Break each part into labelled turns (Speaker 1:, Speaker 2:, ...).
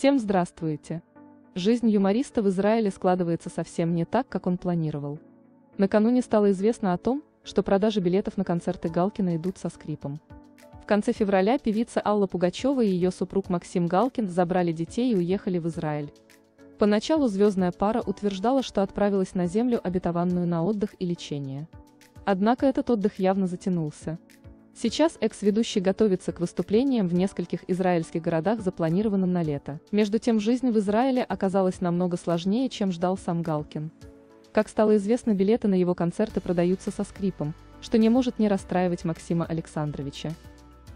Speaker 1: Всем здравствуйте! Жизнь юмориста в Израиле складывается совсем не так, как он планировал. Накануне стало известно о том, что продажи билетов на концерты Галкина идут со скрипом. В конце февраля певица Алла Пугачева и ее супруг Максим Галкин забрали детей и уехали в Израиль. Поначалу звездная пара утверждала, что отправилась на землю, обетованную на отдых и лечение. Однако этот отдых явно затянулся. Сейчас экс-ведущий готовится к выступлениям в нескольких израильских городах, запланированным на лето. Между тем, жизнь в Израиле оказалась намного сложнее, чем ждал сам Галкин. Как стало известно, билеты на его концерты продаются со скрипом, что не может не расстраивать Максима Александровича.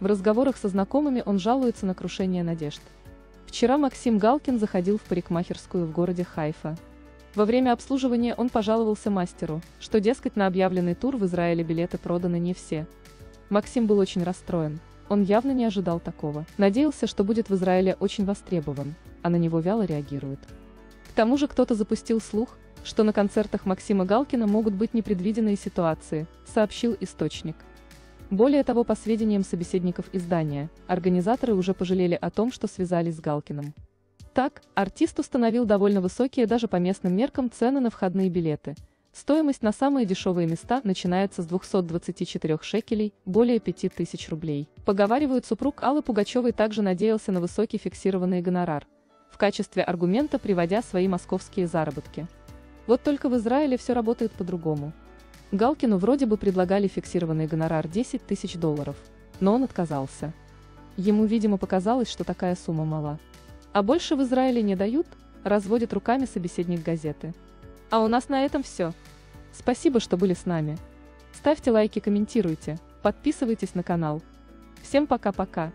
Speaker 1: В разговорах со знакомыми он жалуется на крушение надежд. Вчера Максим Галкин заходил в парикмахерскую в городе Хайфа. Во время обслуживания он пожаловался мастеру, что, дескать, на объявленный тур в Израиле билеты проданы не все. Максим был очень расстроен. Он явно не ожидал такого. Надеялся, что будет в Израиле очень востребован, а на него вяло реагируют. К тому же кто-то запустил слух, что на концертах Максима Галкина могут быть непредвиденные ситуации, сообщил источник. Более того, по сведениям собеседников издания, организаторы уже пожалели о том, что связались с Галкиным. Так, артист установил довольно высокие даже по местным меркам цены на входные билеты. Стоимость на самые дешевые места начинается с 224 шекелей, более 5000 рублей. Поговаривают, супруг Аллы Пугачевой также надеялся на высокий фиксированный гонорар, в качестве аргумента приводя свои московские заработки. Вот только в Израиле все работает по-другому. Галкину вроде бы предлагали фиксированный гонорар 10 тысяч долларов, но он отказался. Ему, видимо, показалось, что такая сумма мала. А больше в Израиле не дают, разводит руками собеседник газеты. А у нас на этом все. Спасибо, что были с нами. Ставьте лайки, комментируйте, подписывайтесь на канал. Всем пока-пока.